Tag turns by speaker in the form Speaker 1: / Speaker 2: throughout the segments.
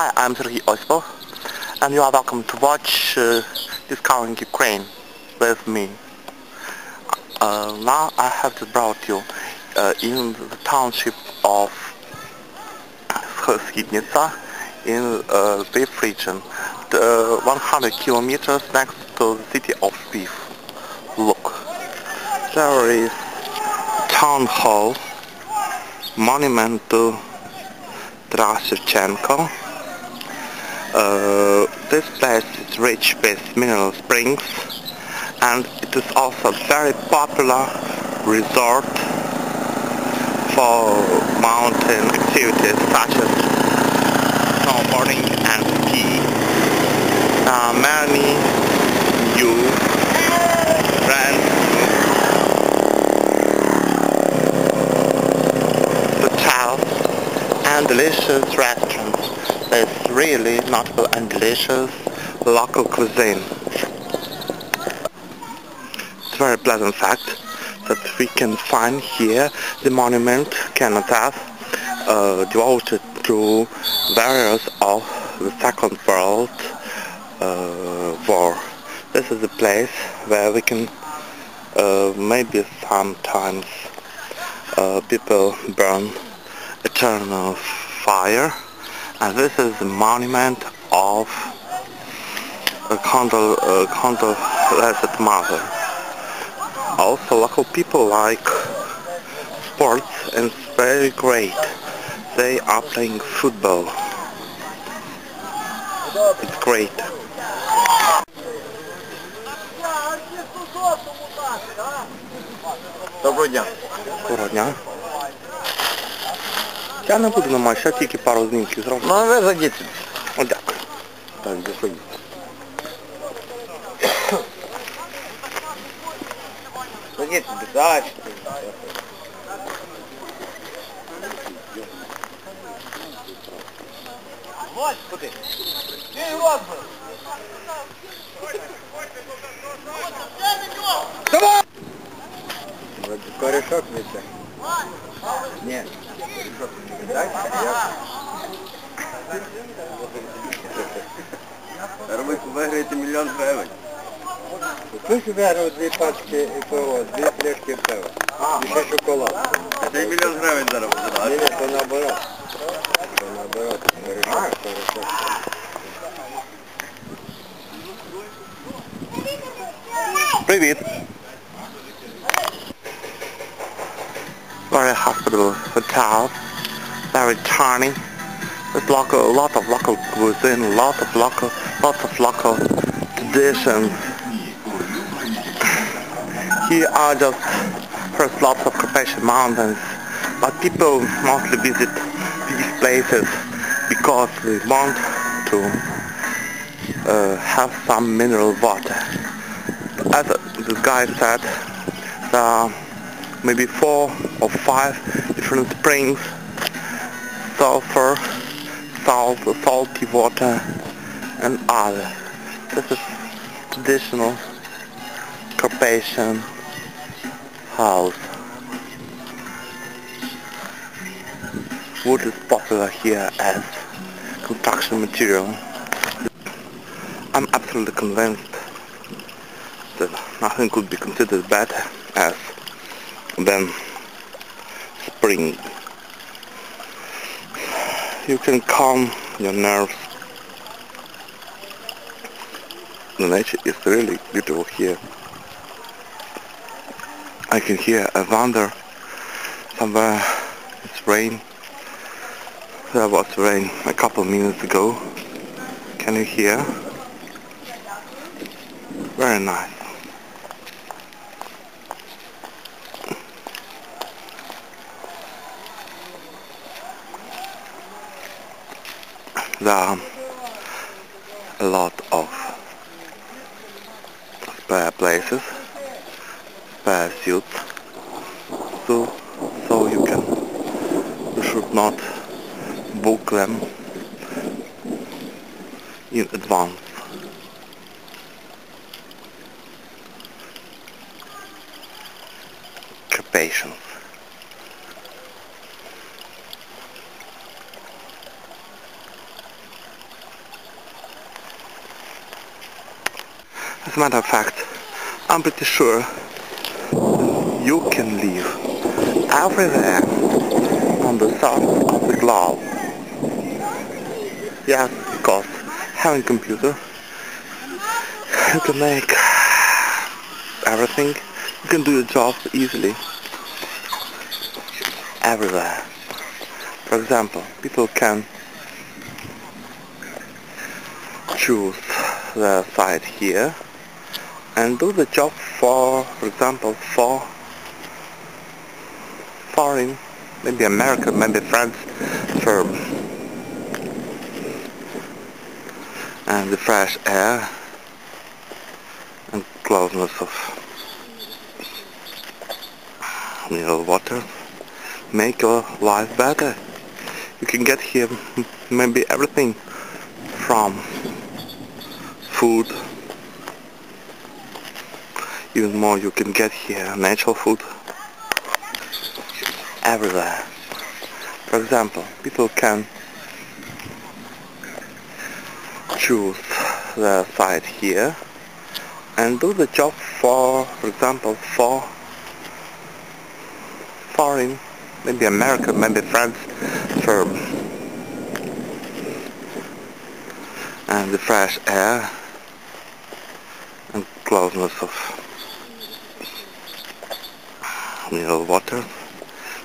Speaker 1: Hi, I'm Sergei Osipov, and you are welcome to watch uh, Discovering Ukraine with me. Uh, now I have just brought you uh, in the township of Skidnitsa in uh, Lviv region, the, 100 kilometers next to the city of Lviv. Look, there is town hall, monument to Taras Shevchenko, uh, this place is rich with mineral springs and it is also a very popular resort for mountain activities such as snowboarding and ski. There many new friends hotels and delicious restaurants it's really notable and delicious local cuisine. It's a very pleasant fact that we can find here the monument Cenotaph uh, devoted to various of the Second World uh, War. This is a place where we can uh, maybe sometimes uh, people bless eternal fire and this is the monument of a condol, uh, condoleezza mother. Also local people like sports and it's very great. They are playing football. It's great.
Speaker 2: Доброго дня.
Speaker 1: Доброго дня. Я не буду намагатися, тільки пару знімків зроблю.
Speaker 2: Ну, ви зайдіть.
Speaker 1: О, дякую.
Speaker 2: Так, заходіть. Садіть, бачите. Господи! Ти розбив! Давай! Корешок несе. Ні. Робить виграєте мільйон гривень.
Speaker 3: Хтось виграв дві пачки пива, дві пляшки пива. І ще шоколад.
Speaker 2: Це мільйон гривень зараз
Speaker 3: Ні, ні, то наоборот. То наоборот. Горішок, горішок.
Speaker 1: Привіт. Very hospitable hotel. Very tiny. There's local, a lot of local cuisine, lot of local, lots of local traditions. Here are just first lots of Carpathian mountains, but people mostly visit these places because they want to uh, have some mineral water as this guy said, there are maybe four or five different springs, sulfur, salt, salty water, and other. This is traditional Carpathian house. Wood is popular here as construction material. I'm absolutely convinced that nothing could be considered better as than You can calm your nerves. The nature is really beautiful here. I can hear a thunder somewhere. It's rain. There was rain a couple minutes ago. Can you hear? Very nice. There are a lot of spare places, spare suits, so so you can you should not book them in advance. Patience. As a matter of fact, I'm pretty sure you can live everywhere on the surface of the globe. Yes, because having a computer, you can make everything. You can do your job easily. Everywhere. For example, people can choose the site here and do the job for, for example, for foreign, maybe American, maybe French firm. And the fresh air and closeness of mineral water make your life better. You can get here maybe everything from food even more you can get here. Natural food. Everywhere. For example people can choose the site here and do the job for for example for foreign maybe American maybe French firm and the fresh air and closeness of mineral water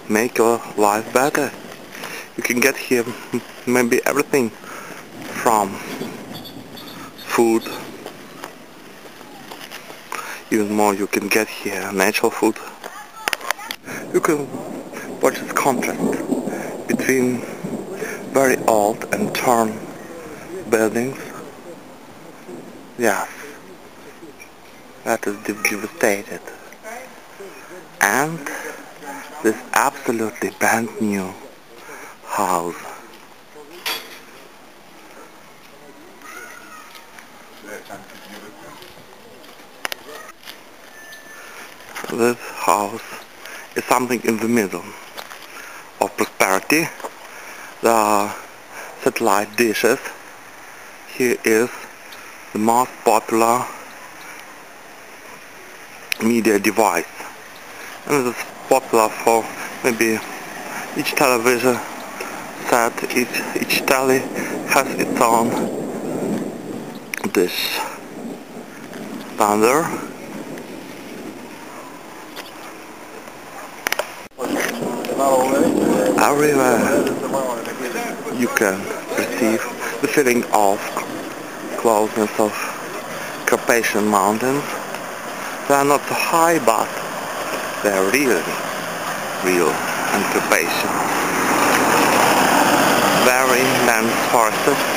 Speaker 1: make your life better. You can get here maybe everything from food even more you can get here natural food. You can watch this contrast between very old and torn buildings. Yes, that is devastated. And this absolutely brand new house. This house is something in the middle of prosperity. There are satellite dishes. Here is the most popular media device. And it is popular for maybe each television set, each, each telly has its own dish. Thunder. Everywhere you can perceive the feeling of closeness of Carpathian Mountains. They are not so high but really real and Carpathian. Very dense forests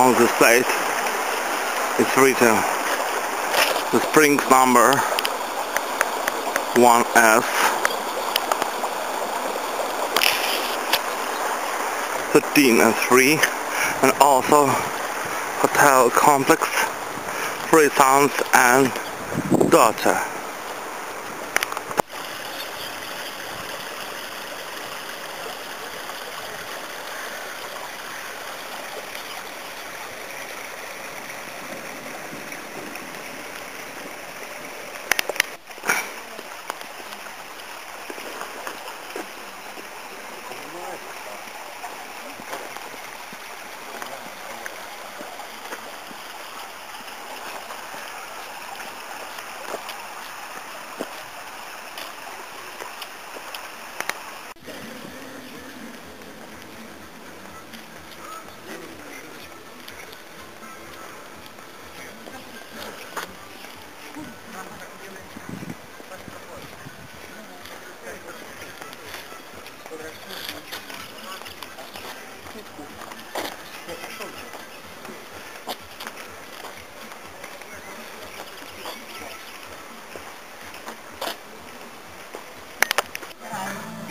Speaker 1: on the site. It's written the Springs number 1S 13 and 3 and also hotel complex three sons and daughter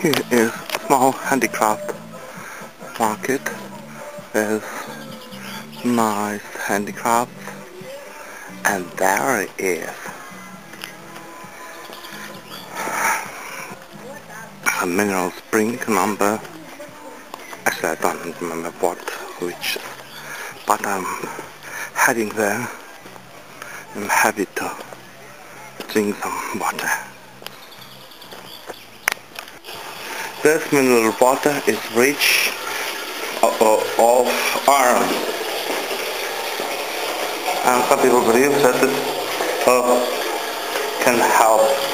Speaker 1: Here is small handicraft market. With nice handicrafts. And there is. A mineral spring number. Actually I don't remember what which but I'm heading there. I'm happy to drink some water This mineral water is rich of, of iron. And some people believe that it uh, can help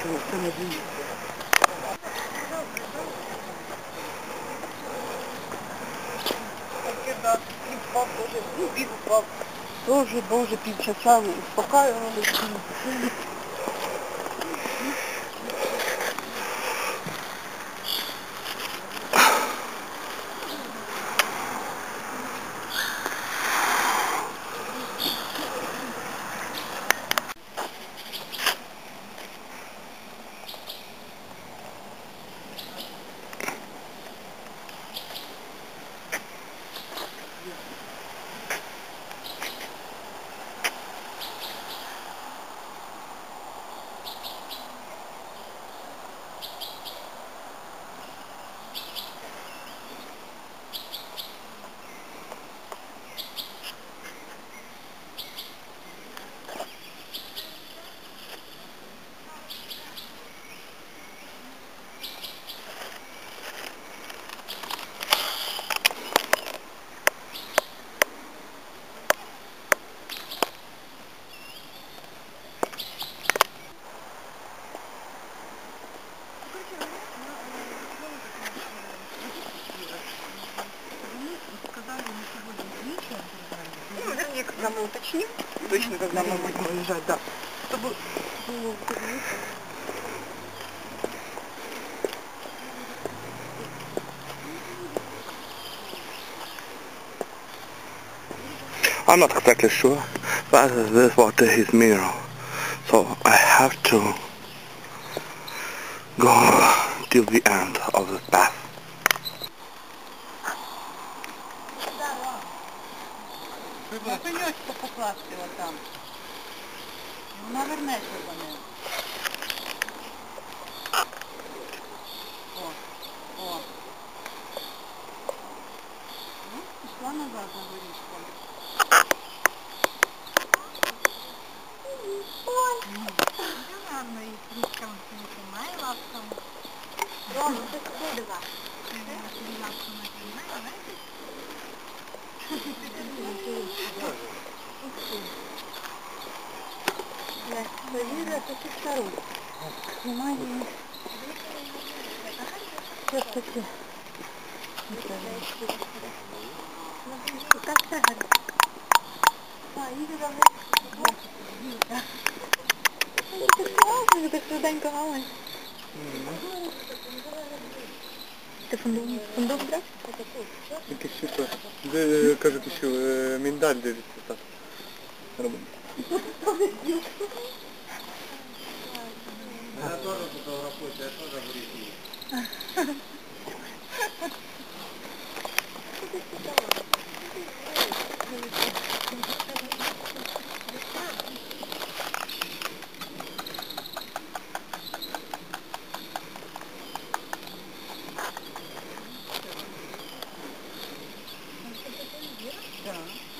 Speaker 4: нечего остановить. Тоже, боже, півчаса успокаювали. Ну, вернее, когда мы уточним, точно, когда мы будем уезжать, да. Чтобы было
Speaker 1: I'm not exactly sure, but this was his mirror. So I have to go till the end of the path.
Speaker 4: 卖出去。так и второй. Внимание. Сейчас таки. Как сахар? А, и равно. Ты классный, так сюданька мама. Ти фундук, фундук брав?
Speaker 3: Якийсь типу, де, е, кажуть, що е, міндаль дивиться так.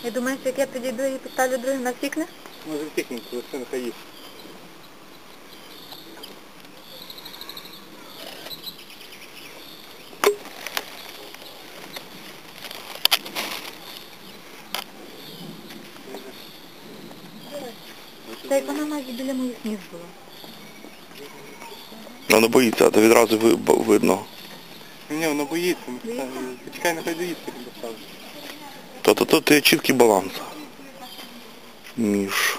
Speaker 4: Я думаю, що як я підійду і поставлю другий на втікне?
Speaker 3: Може техніку, лише нехай їсть.
Speaker 1: Ну не боїться, а то відразу ви- видно.
Speaker 3: Ні, воно боїться. не знаю. Почекай, нехай доїсть, потім поставить.
Speaker 1: Тобто тут є чіткий баланс між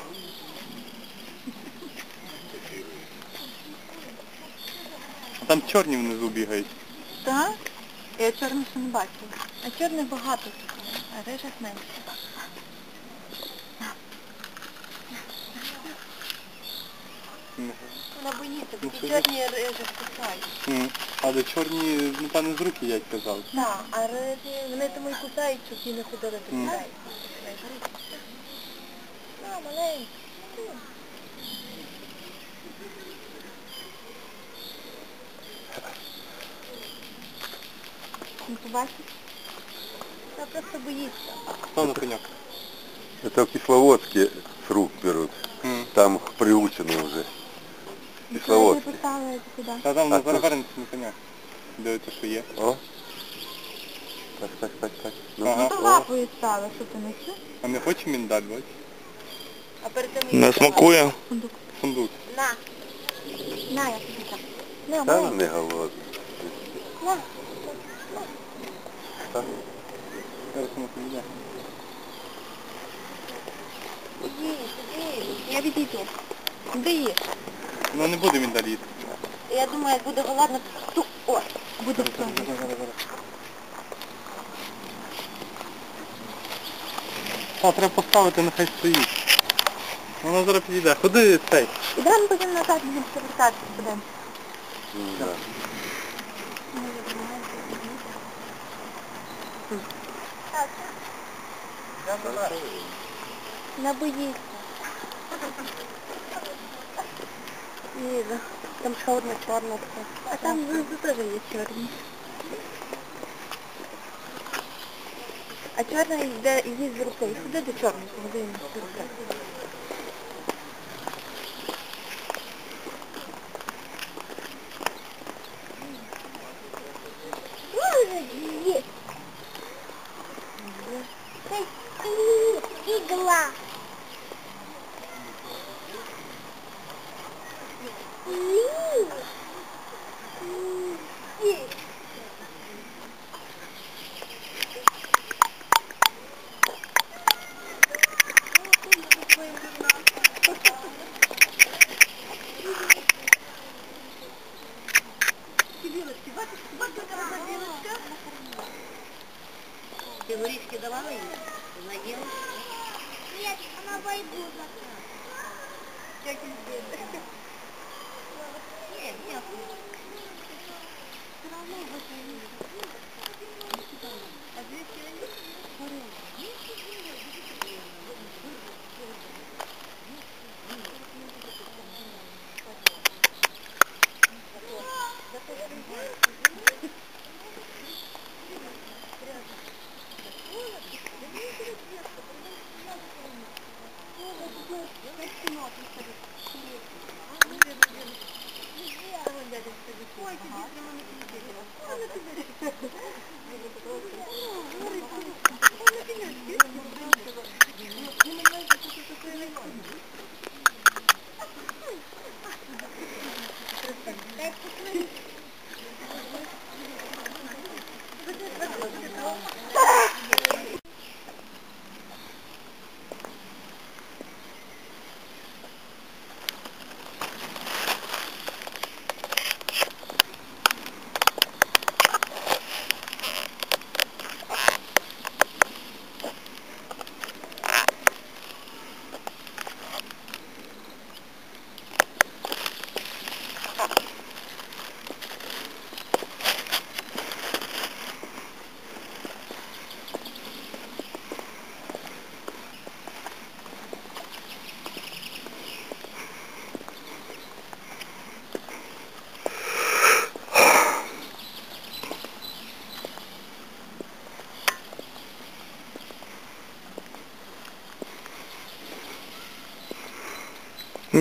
Speaker 3: А там чорні внизу бігають.
Speaker 4: Так? Я чорних ще не бачила. А чорних багато тут, а рижих менше. Вона боїться,
Speaker 3: Ну,
Speaker 4: такі
Speaker 3: що
Speaker 4: чорні рижих кусають.
Speaker 3: Але чорні, ну певно, з рук їдять, казав.
Speaker 4: Так, а рижі, вони тому і кусають, щоб ті не ходили до людей. На, маленький. Не побачиш? Та просто боїться.
Speaker 3: Хто на коняк?
Speaker 5: Это в Кисловодске с рук берут. Там приучены уже.
Speaker 4: Туди.
Speaker 3: Та там на зараз на коняк. Дивиться, що є.
Speaker 5: О. Так, так, так, так. Ну,
Speaker 3: Ага.
Speaker 4: Ну, то лапою стали, що ти не чув?
Speaker 3: А не хоче міндаль, бач?
Speaker 4: А перед тим
Speaker 1: не смакує.
Speaker 4: Фундук.
Speaker 3: Фундук.
Speaker 4: На. На, я тобі так. На,
Speaker 5: Там
Speaker 4: маленький.
Speaker 5: не голодный.
Speaker 4: На.
Speaker 3: Зараз воно поїде.
Speaker 4: Іди, іди. Я відійду. Куди їш?
Speaker 3: Воно не буде міндаль їсти.
Speaker 4: Я думаю, як буде голодно, то о, буде все.
Speaker 3: Та треба поставити, нехай стоїть. Воно зараз підійде. Ходи цей.
Speaker 4: Ідемо потім назад, будемо повертатися.
Speaker 5: Ну, да.
Speaker 4: Не боїться. Ліза. Там чорне, чорне все. А там внизу теж є чорні. А чорна йде їсть з рукою. Ходи до чорного, เราไม่
Speaker 6: เข้า
Speaker 4: ใจ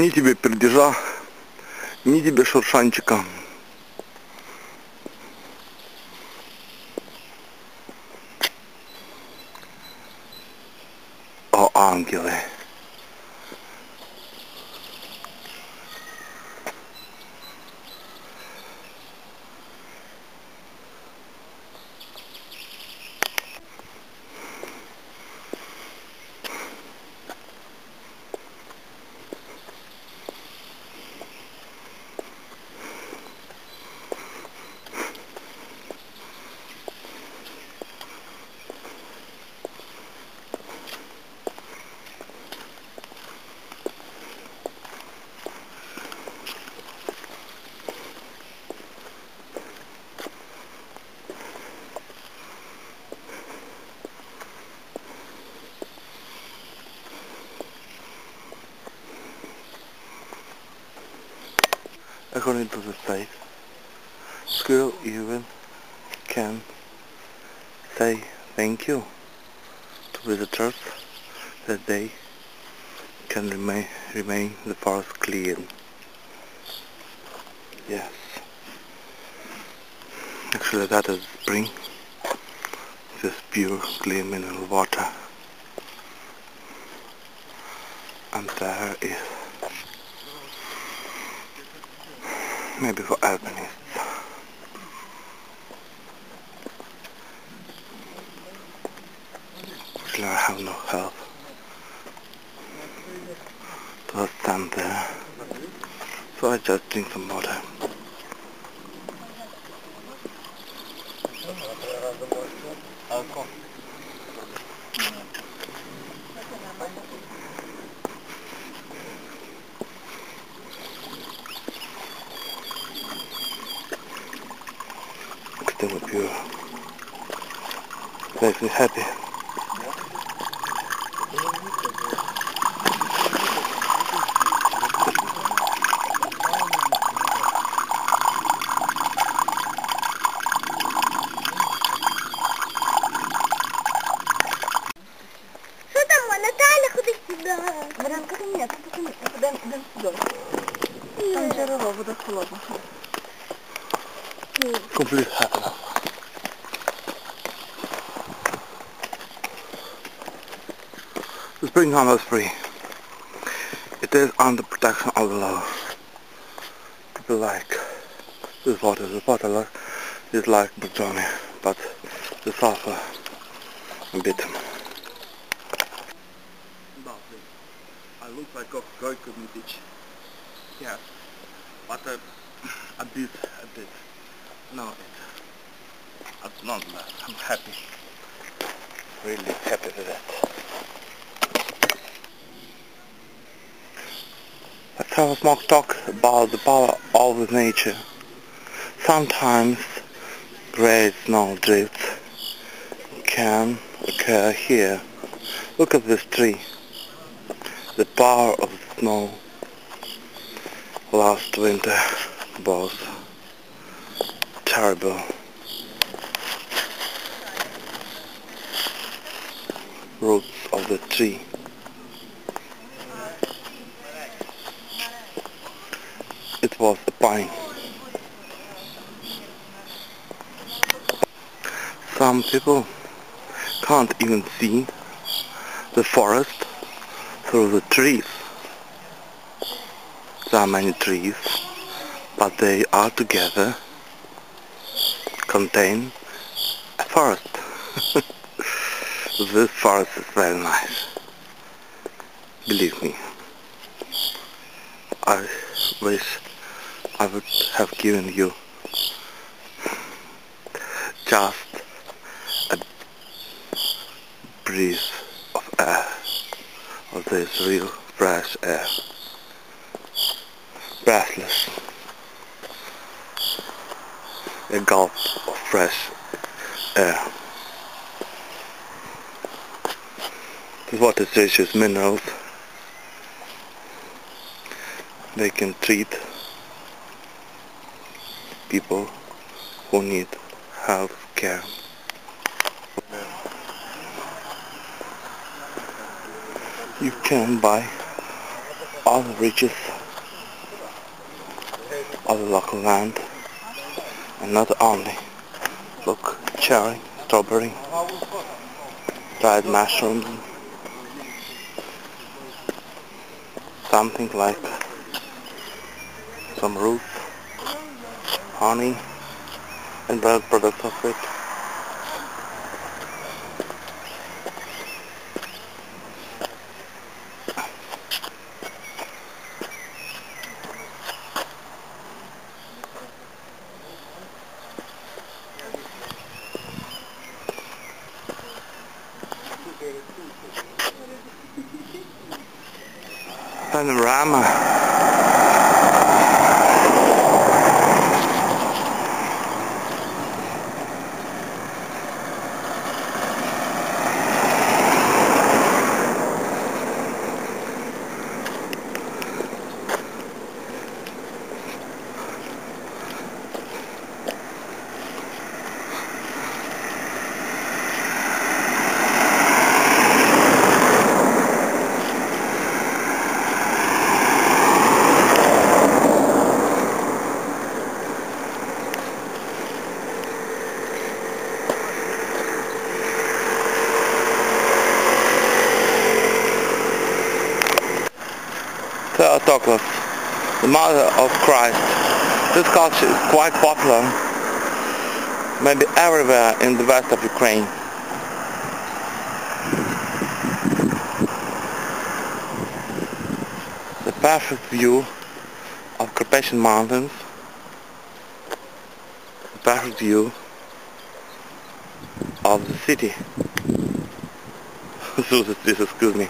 Speaker 1: Ни тебе пердежа, ни тебе шуршанчика. According to the state, school even can say thank you to visitors that they can remain remain the forest clean. Yes. Actually that is spring. This pure clean mineral water. And there is maybe for alpinists. Actually I have no help to stand there. So I just drink some water. Extremely pure. Makes me happy. The spring home is free. It is under protection of the law. People like this water. The water like, is like Johnny, but the sulfur a bit. I look like a Goyko Mitic. Yes. But uh, a bit, a bit. No, it, uh, nonetheless, I'm happy. Really happy with that. Let's have a small talk about the power of nature. Sometimes great snow drifts can occur here. Look at this tree. The power of snow last winter was terrible. Roots of the tree was a pine. Some people can't even see the forest through the trees. There are many trees, but they are together contain a forest. this forest is very nice. Believe me. I wish I would have given you just a breeze of air, of this real fresh air. Breathless. A gulp of fresh air. This water rich minerals. They can treat people who need health care. You can buy all the riches of the local land and not only look cherry, strawberry, dried mushrooms, something like some roots honey and the products of it. Theotokos, the mother of Christ. This culture is quite popular, maybe everywhere in the west of Ukraine. The perfect view of Carpathian Mountains, the perfect view of the city. excuse me.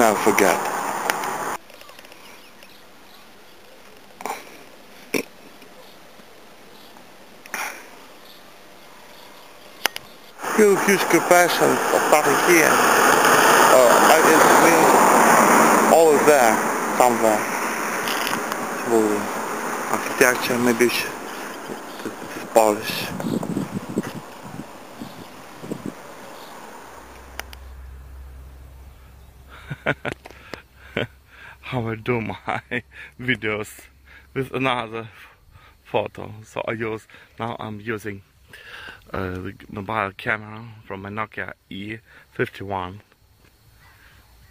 Speaker 7: Never forget. Huge, huge compassion starting here. Uh, I- it means always there, somewhere. So, architecture, maybe this is Polish. how I do my videos with another photo. So I use now I'm using uh, the mobile camera from my Nokia E51.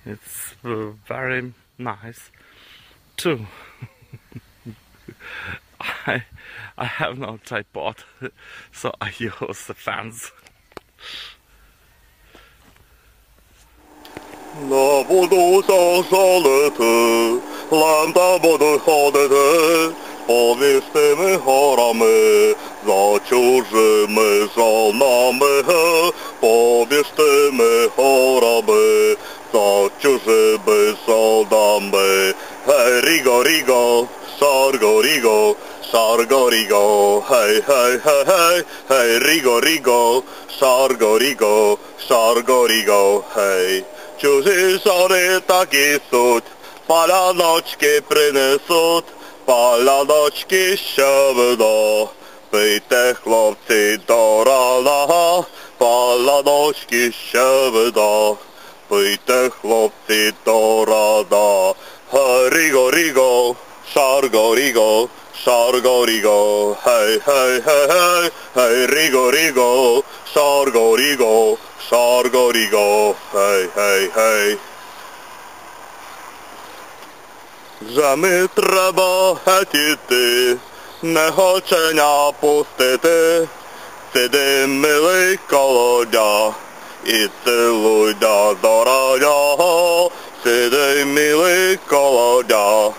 Speaker 7: It's uh, very nice too. I I have no tripod, so I use the fans. Na budusa solety, lambda budu chodety, powieszymy chorami, zaciążymy żonami, powieszymy chorami, zaciążymy żonami. Hej, rigo, rigo, sargo, rigo, sargo, rigo, hej, hej, hej, hej, hej, rigo, rigo, sargo, rigo, sargo, rigo, hej. Čuži žare taki sud, palanočki prinesut, palanočki še vino. Pejte hlopci do rana, palanočki še vino. Pejte hlopci do rana, rigo rigo, šargo rigo. шарго, ріго, хей, хей, хей, хей, хей, ріго, ріго, шарго, ріго, шарго, ріго, хей, хей, хей. Вже ми треба гетіти, не хоченя пустити, сиди, милий колодя, і цілуйся до радя, сиди, милий колодя,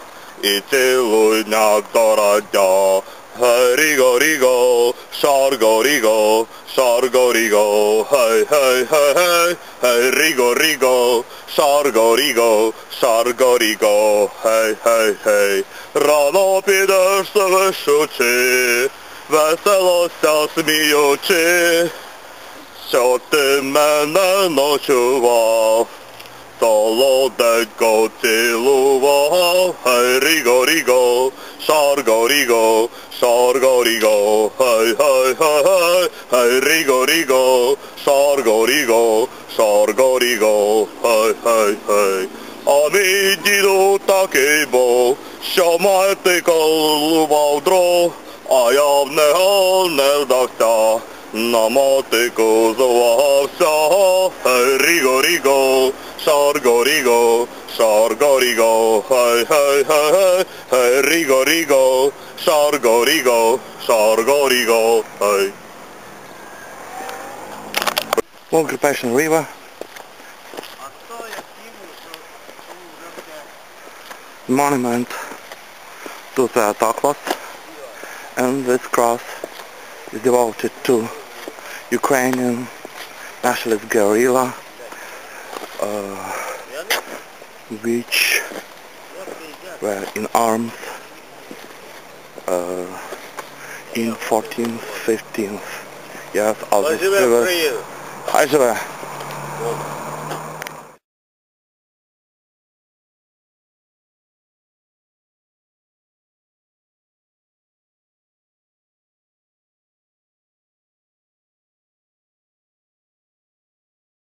Speaker 7: і цілуйся до радя. Hej, rigo, rigo, sargo, rigo, sargo, rigo, hej, hej, hej, hej, hej, rigo, rigo, sargo, rigo, sargo, rigo, hej, hej, hej. Rano підеш вишучи, веселося сміючи, що ти мене ночував, solo dego ciluvo, hey rigo rigo, sargo rigo, sargo rigo, hey hey hey hey, hey rigo rigo, sargo rigo, sargo rigo, hey hey hey. Amigi do takebo, shamate kalubaldro, ayavne hal nevdakta, namate kozovavsa, hey rigo rigo, sargo, rigo, sargo, rigo, hej, hej, hej, hej, hej, rigo, rigo, sargo, rigo, sargo, rigo, hej. Long Passion River. Monument to the Toklas and this cross is devoted to Ukrainian nationalist guerrilla uh, which were in arms uh, in 14th, 15th years of the.